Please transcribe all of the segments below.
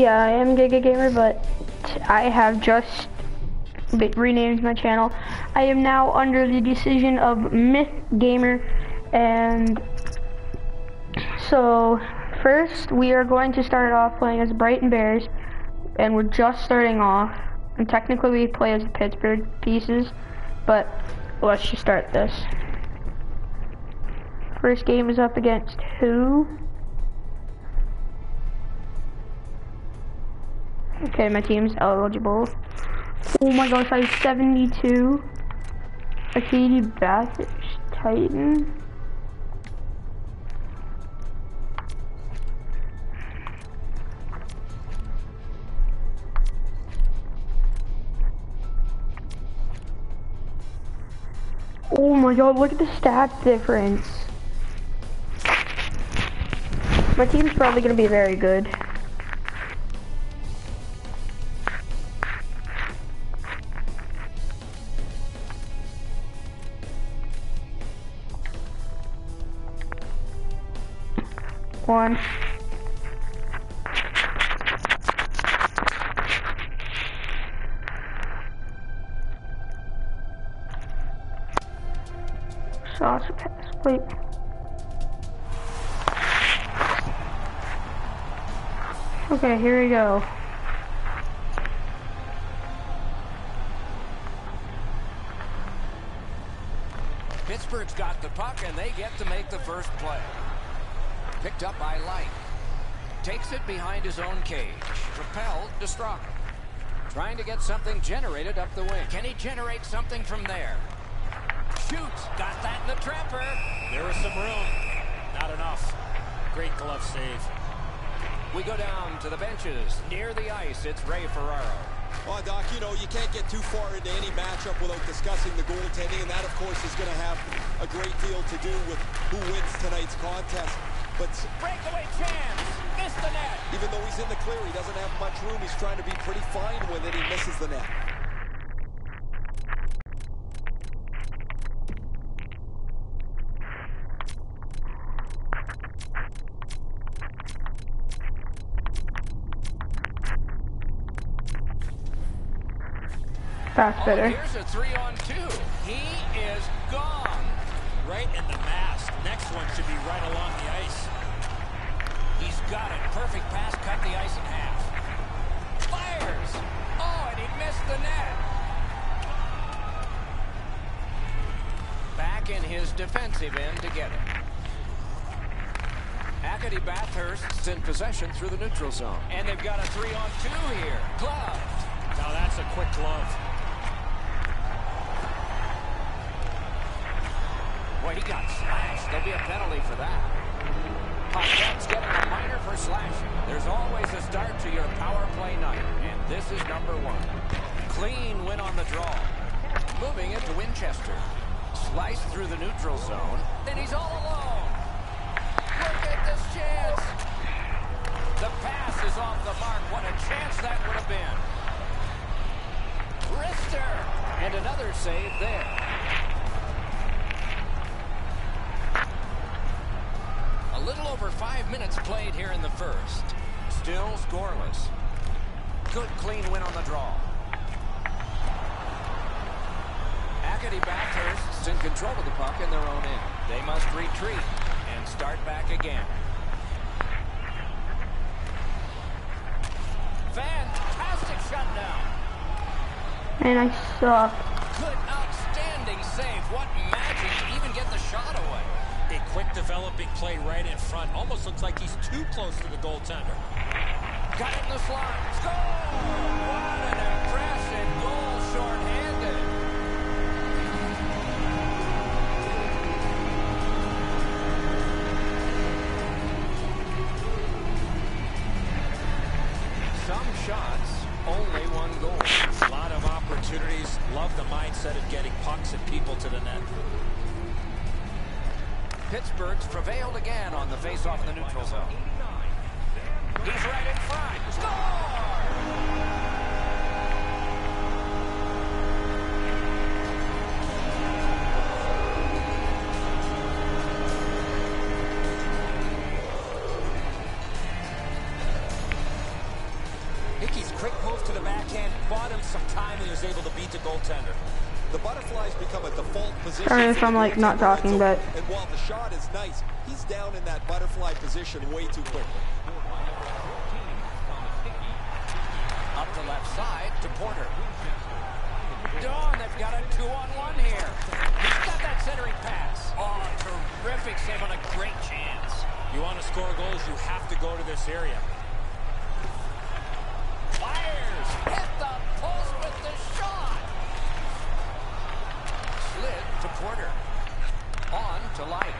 Yeah, I am Giga Gamer, but I have just renamed my channel. I am now under the decision of Myth Gamer, and so first we are going to start off playing as Brighton Bears, and we're just starting off. And technically we play as the Pittsburgh pieces, but let's just start this. First game is up against who? Okay, my team's eligible. Oh my gosh, I have 72. Acadie Bathurst Titan. Oh my god, look at the stats difference. My team's probably going to be very good. One. Wait. Okay, here we go. Pittsburgh's got the puck and they get to make the first play. Picked up by Light. Takes it behind his own cage. Propelled to Straka. Trying to get something generated up the wing. Can he generate something from there? Shoots. Got that in the trapper. There was some room. Not enough. Great glove save. We go down to the benches. Near the ice, it's Ray Ferraro. Well, Doc, you know, you can't get too far into any matchup without discussing the goaltending, and that, of course, is going to have a great deal to do with who wins tonight's contest. But breakaway chance, missed the net. Even though he's in the clear, he doesn't have much room. He's trying to be pretty fine with it. He misses the net. That's Oh, better. here's a three on two. He is gone. Right in the mask. Next one should be right along the ice. He's got it. Perfect pass, cut the ice in half. Fires. Oh, and he missed the net. Back in his defensive end to get it. Acadie Bathurst's in possession through the neutral zone. And they've got a three on two here. Gloved. Now that's a quick glove. Boy, he got slashed. There'll be a penalty for that. Paquette's getting a minor for slashing. There's always a start to your power play night, and this is number one. Clean win on the draw. Moving it to Winchester. Sliced through the neutral zone. Then he's all alone. Look at this chance. The pass is off the mark. What a chance that would have been. Wrister. And another save there. Minutes played here in the first. Still scoreless. Good clean win on the draw. Acadie Bathurst's in control of the puck in their own end. They must retreat and start back again. Fantastic shutdown. And I suck. Good, outstanding save. What magic to even get the shot away. A quick developing play right in front. Almost looks like he's too close to the goaltender. Got it in the slot. Score! What an impressive goal shorthanded. Some shots, only one goal. A lot of opportunities. Love the mindset of getting pucks and people to the net. Pittsburgh's prevailed again on the faceoff in the neutral zone. He's right in front. Score! Hickey's quick move to the backhand bought him some time and he was able to beat the goaltender. The butterflies become a default position. Sorry if I'm, like, not talking, but- And while the shot is nice, he's down in that butterfly position way too quickly. Up the left side to Porter. Dawn, they've got a two-on-one here. He's got that centering pass. Oh, terrific save on a great chance. You want to score goals, you have to go to this area. Porter. On to Light.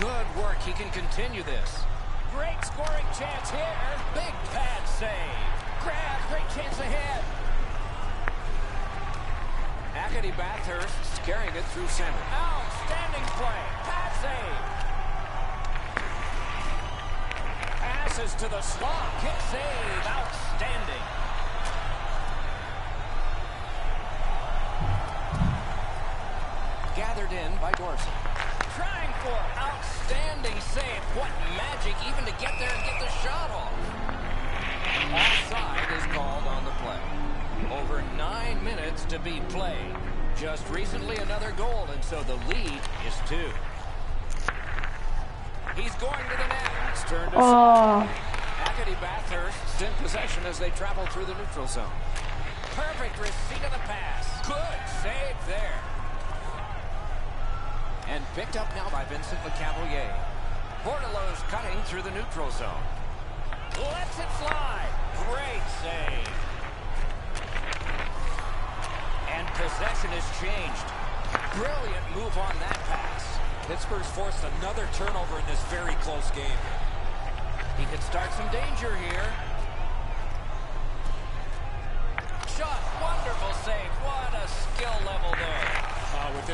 Good work. He can continue this. Great scoring chance here. Big pad save. Grab. Great chance ahead. Acadie Bathurst carrying it through center. Outstanding play. Pad save. Passes to the slot. Kick save. Outstanding. By Dorsey. Trying for outstanding save. What magic even to get there and get the shot off. Offside is called on the play. Over nine minutes to be played. Just recently another goal, and so the lead is two. He's going to the net. It's turned to Oh, Acadie Bathurst in possession as they travel through the neutral zone. Perfect receipt of the pass. Good save there. And picked up now by Vincent Lecavalier. Portillo's cutting through the neutral zone. Lets it fly. Great save. And possession has changed. Brilliant move on that pass. Pittsburgh's forced another turnover in this very close game. He could start some danger here.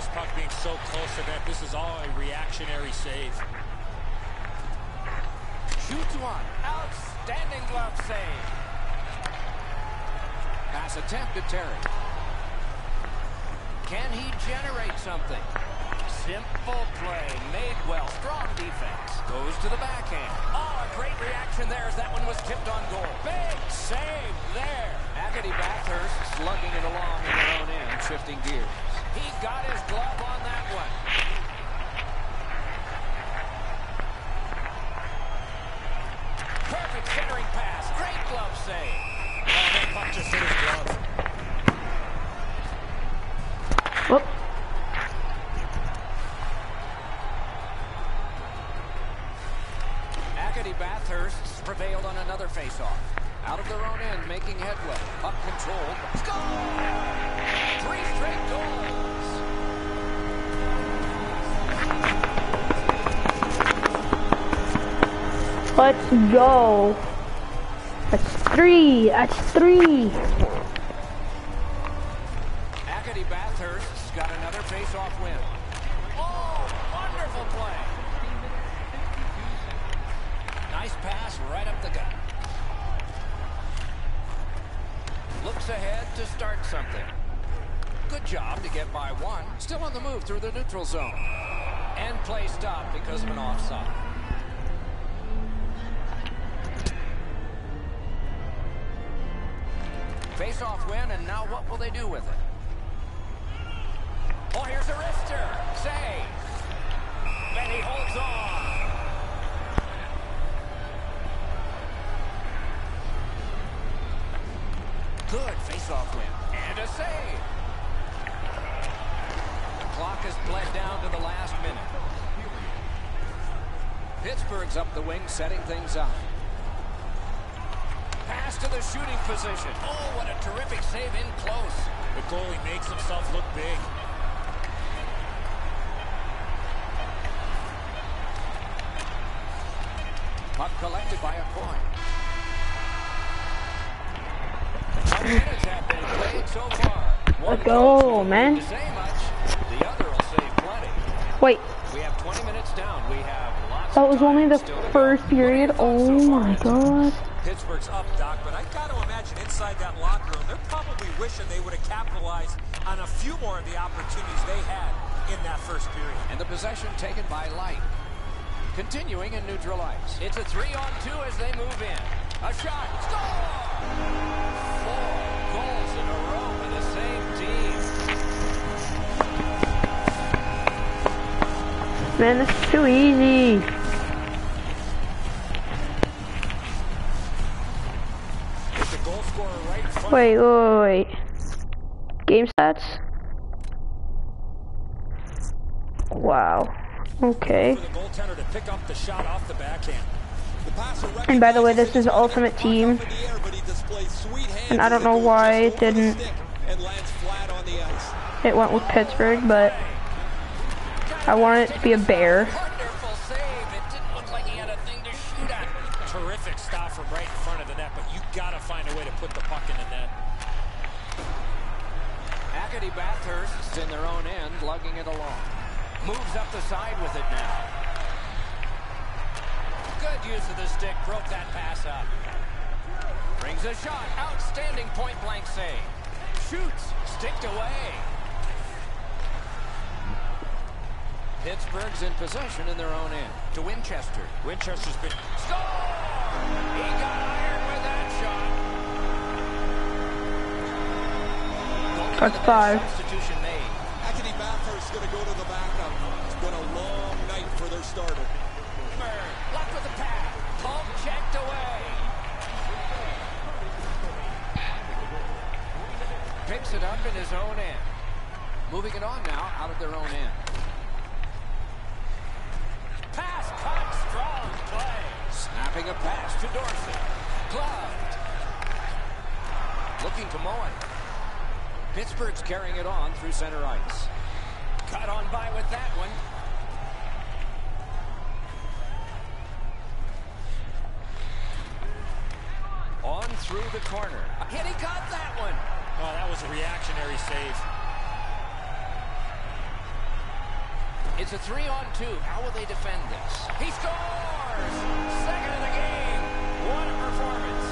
This puck being so close to that. this is all a reactionary save. Shoots one. Outstanding glove save. Pass attempt to Terry. Can he generate something? Simple play. Made well. Strong defense. Goes to the backhand. Oh, a great reaction there as that one was tipped on goal. Big save there. Acadie Bathurst slugging it along in their own end, shifting gears. He got his glove on that one. Let's go. That's three. That's three. Acadie Bathurst's got another faceoff win. Oh, wonderful play. Nice pass right up the gut. Looks ahead to start something. Good job to get by one. Still on the move through the neutral zone. And play stopped because of an offside. Win, and now what will they do with it? Oh, here's a wrister. Save. And he holds on. Good face-off win. And a save. The clock has bled down to the last minute. Pittsburgh's up the wing, setting things up. Pass to the shooting position. Oh, what a terrific save in close. The goalie makes himself look big. Puck collected by a point. Five minutes have been played so far. Let's go, man. Say much, the other will save plenty. Wait, We have 20 minutes down. We have lots that was only the still to go. first What are your period. thoughts so Oh my god. Pittsburgh's up, inside that locker room, they're probably wishing they would have capitalized on a few more of the opportunities they had in that first period. And the possession taken by Light. Continuing in neutralized. It's a three on two as they move in. A shot. Score! Four goals in a row for the same team. Man, this is too easy. Wait, wait, wait, wait. Game stats? Wow. Okay. For the goaltender to pick up the shot off the backhand. The passer And by the way, this is Ultimate Team. up in the air, but he displays sweet hands And I don't know why it didn't- stick And lands flat on the ice. It went with Pittsburgh, but I wanted it to be a bear. Bathurst in their own end, lugging it along. Moves up the side with it now. Good use of the stick, broke that pass up. Brings a shot, outstanding point-blank save. Shoots, sticked away. Pittsburgh's in possession in their own end. To Winchester. Winchester's been Score! He got iron checked away. Picks it up in his own end. Moving it on now out of their own end. Pass cut, strong play. Snapping a pass to Dorsey. Gloved. Looking to Moen. Pittsburgh's carrying it on through center ice. Cut on by with that one. On through the corner. And he got that one. Oh, that was a reactionary save. It's a three on two. How will they defend this? He scores! Second of the game. What a performance.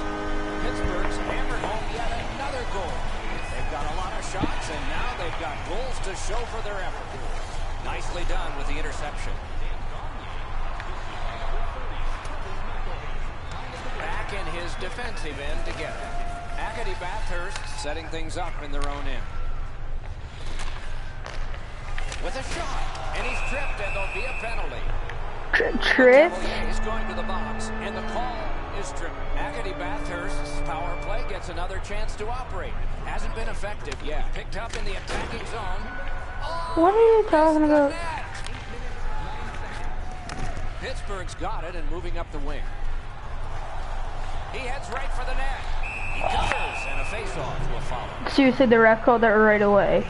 Pittsburgh's hammered home yet another goal. They've got a lot of shots, and now they've got goals to show for their effort. Nicely done with the interception. Back in his defensive end to get it. Acadie Bathurst setting things up in their own end. With a shot, and he's tripped, and there'll be a penalty. Tri- Trip? He's going to the box, and the call is. Acadie Bathurst's power play gets another chance to operate. Hasn't been effective yet. Picked up in the attacking zone. Oh, What are you talking about? Pittsburgh's got it and moving up the wing. He heads right for the net. He covers, and a face-off will follow. Seriously, the ref called that right away.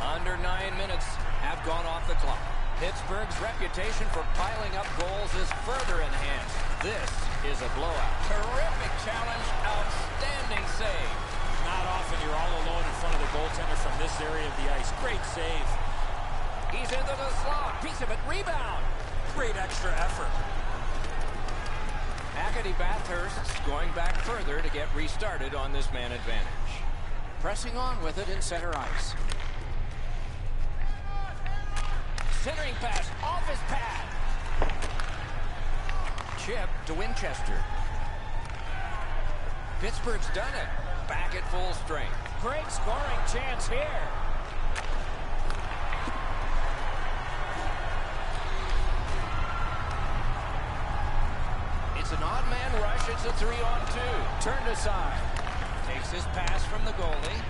Under nine minutes have gone off the clock. Pittsburgh's reputation for piling up goals is further enhanced. This is a blowout. Terrific challenge, outstanding save. Not often you're all alone in front of the goaltender from this area of the ice. Great save. He's into the slot. Piece of it. Rebound. Great extra effort. Acadie Bathurst going back further to get restarted on this man advantage. Pressing on with it in center ice. Centering pass off his pad. Chip to Winchester. Pittsburgh's done it. Back at full strength. Great scoring chance here. It's an odd man rush. It's a three on two. Turned aside. Takes his pass from the goalie.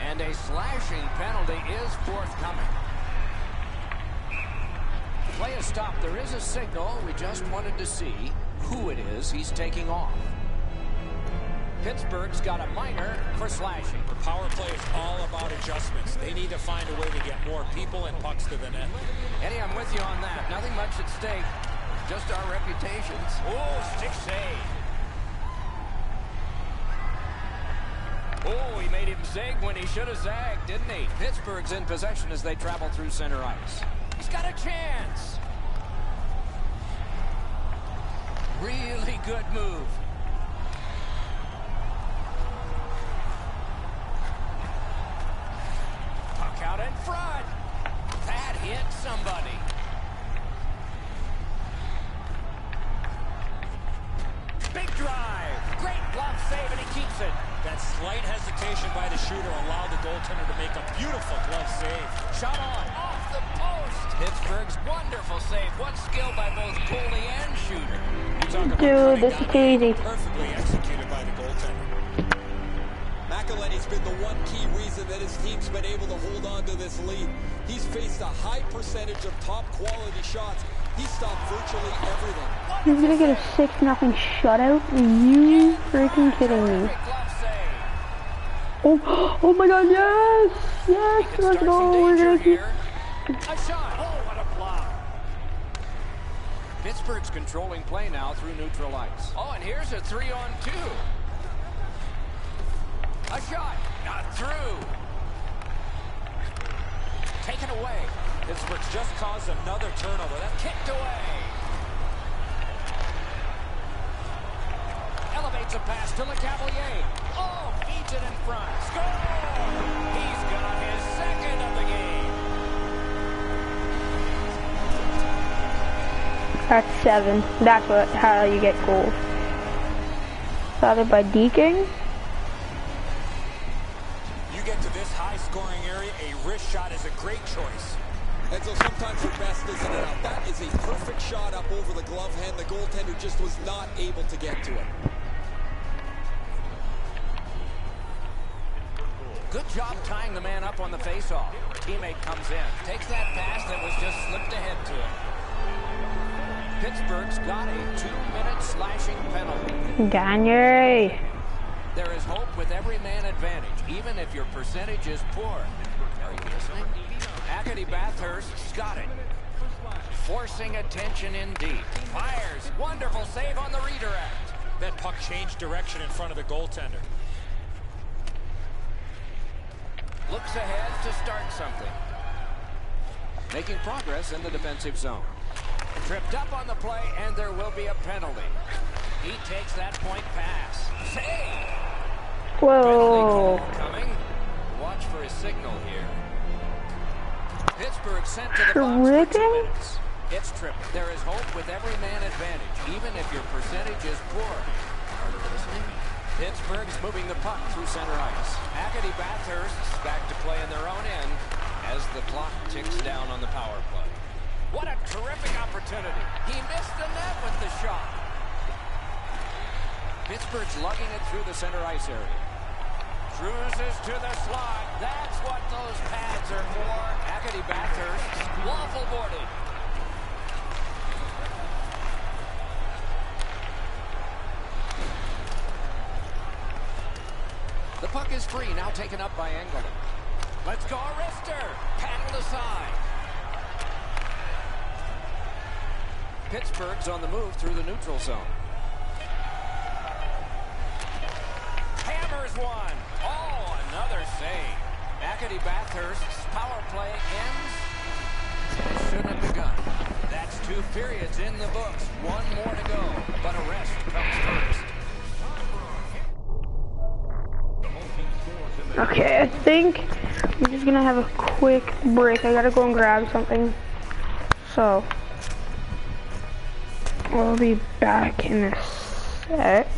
And a slashing penalty is forthcoming. Play is stopped. There is a signal. We just wanted to see who it is he's taking off. Pittsburgh's got a minor for slashing. The power play is all about adjustments. They need to find a way to get more people and pucks to the net. Eddie, I'm with you on that. Nothing much at stake. Just our reputations. Oh, stick save. Oh, he made him zig when he should have zagged, didn't he? Pittsburgh's in possession as they travel through center ice. He's got a chance. Really good move. About Dude, cutting this down is too easy. Perfectly executed by the goaltender. McElhenney's been the one key reason that his team's been able to hold on to this lead. He's faced a high percentage of top quality shots. He stopped virtually everything. He's gonna get a 6 nothing shutout? Are you freaking kidding me? Great glove save. Oh, oh my god, yes! Yes, let's go! We're gonna keep... A shot. Oh, what a block. Pittsburgh's controlling play now through neutral ice. Oh, and here's a three on two. A shot. Not through. Taken away. Pittsburgh's just caused another turnover. That Kicked away. Elevates a pass to Lecavalier. Oh, feeds it in front. Score! He's got his That's 7. That's what, how you get gold. Started by deking. You get to this high-scoring area, a wrist shot is a great choice. And so sometimes your best isn't enough. That is a perfect shot up over the glove hand. The goaltender just was not able to get to it. Good job tying the man up on the faceoff. Teammate comes in, takes that pass that was just slipped ahead to him. Pittsburgh's got a two-minute slashing penalty. Gagne! There is hope with every man advantage, even if your percentage is poor. Are you listening? Acadie Bathurst's got it. Forcing attention in deep. Fires. Wonderful save on the redirect. That puck changed direction in front of the goaltender. Looks ahead to start something. Making progress in the defensive zone. Tripped up on the play, and there will be a penalty. He takes that point pass. Save! Whoa! coming. Watch for his signal here. Pittsburgh sent to the box for two Tripping? minutes. It's tripped. There is hope with every man advantage, even if your percentage is poor. Are you listening? Pittsburgh's moving the puck through center ice. Acadie Bathurst's back to play in their own end as the clock ticks down on the power play. What a terrific opportunity. He missed the net with the shot. Pittsburgh's lugging it through the center ice area. Cruises to the slot. That's what those pads are for. Acadie Bathurst, waffle boarded. The puck is free, now taken up by Engelman. Let's go, Arister. Paddled aside. Pittsburgh's on the move through the neutral zone. Hammers one. Oh, another save. Acadie Bathurst's power play ends. It shouldn't have begun. That's two periods in the books. One more to go. But a rest comes first. Okay, I think I'm just gonna have a quick break. I gotta go and grab something. So, I'll be back in a sec.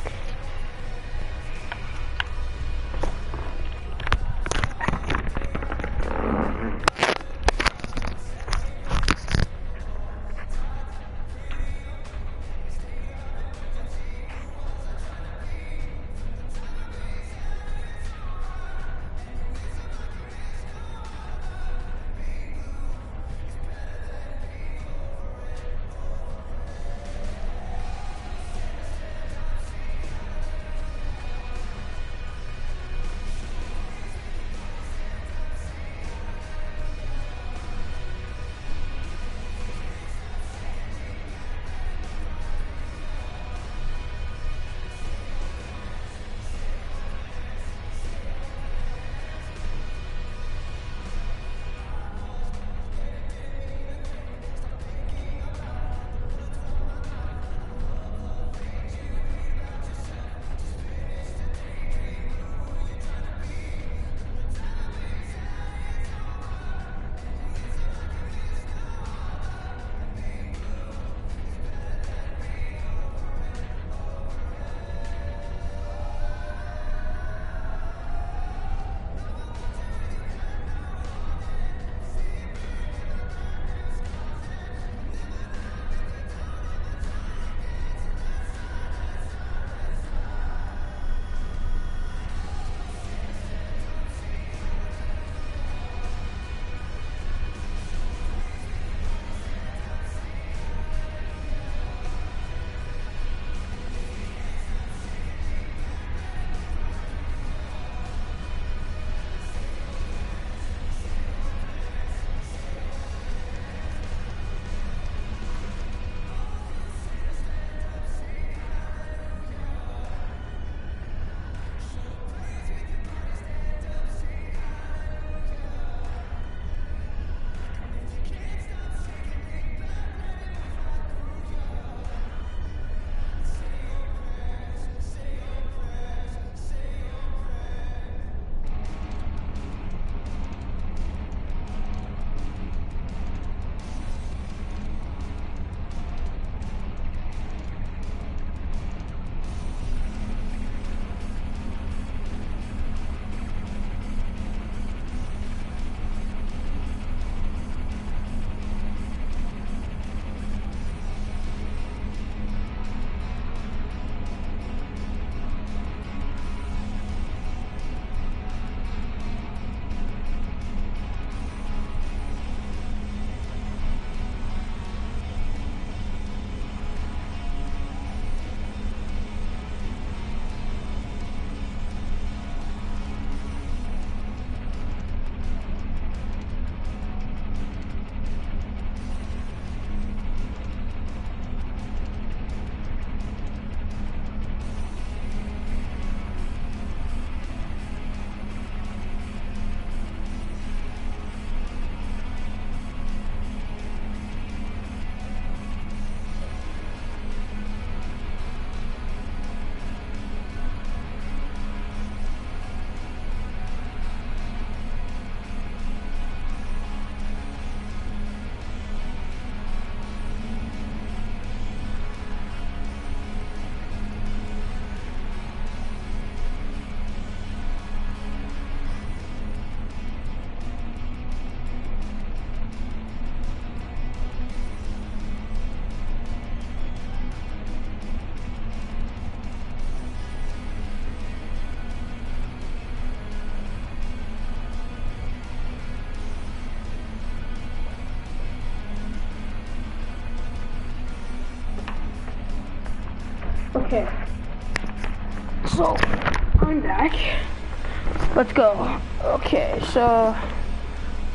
Let's go. Okay, so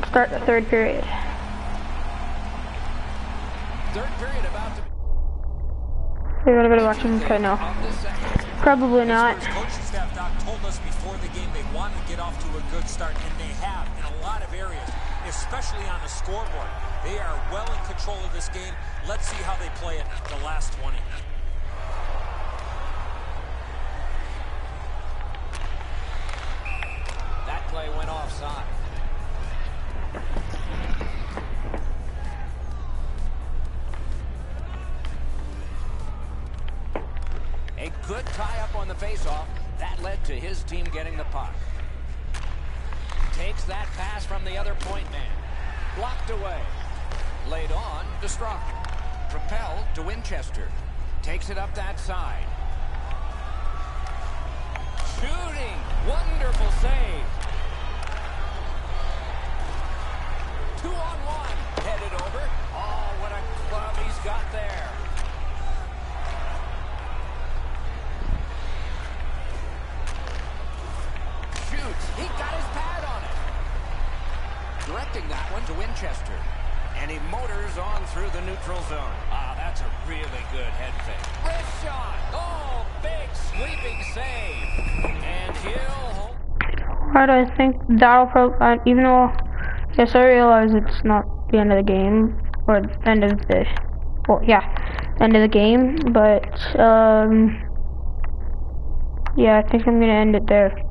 start the third period. Third period about to Is anybody watching? Okay, no. of the second. Probably not. Coaching staff, Doc, told us before the game they wanted to get off to a good start, and they have in a lot of areas, especially on the scoreboard. They are well in control of this game. Let's see how they play it the last 20. That play A good tie-up on the face-off. That led to his team getting the puck. Takes that pass from the other point man. Blocked away. Laid on to Strock. Propelled to Winchester. Takes it up that side. Shooting. Wonderful Right, I think that'll probably, uh, even though, yes, I realize it's not the end of the game, or the end of the, well, yeah, end of the game, but, um, yeah, I think I'm gonna end it there.